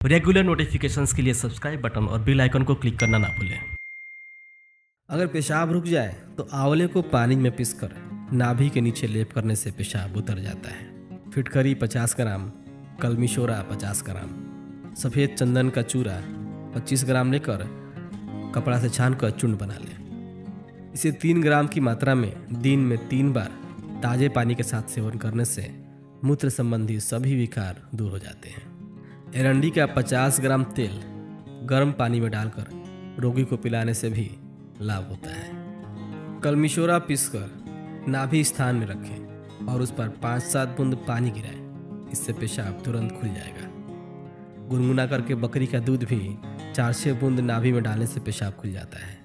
Regular notifications के लिए subscribe button और बेल आइकन को क्लिक करना ना भूलें। अगर पेशाब रुक जाए तो आंवले को पानी में पीसकर नाभि के नीचे लेप करने से पेशाब उतर जाता है। फिटकरी 50 ग्राम कलमिशोरा 50 ग्राम, सफ़ेद चंदन का चूरा 25 ग्राम लेकर कपड़ा से छान कर चूर्ण बना लें। इसे तीन ग्राम की मात्रा में दिन में तीन बार ताजे पानी के साथ सेवन करने से मूत्र संबंधी सभी विकार दूर हो जाते हैं। एरंडी का 50 ग्राम तेल गर्म पानी में डालकर रोगी को पिलाने से भी लाभ होता है। कलमिशोरा पीसकर नाभि स्थान में रखें और उस पर पाँच सात बूंद पानी गिराएँ। इससे पेशाब तुरंत खुल जाएगा। गुनगुना करके बकरी का दूध भी चार छः बूंद नाभि में डालने से पेशाब खुल जाता है।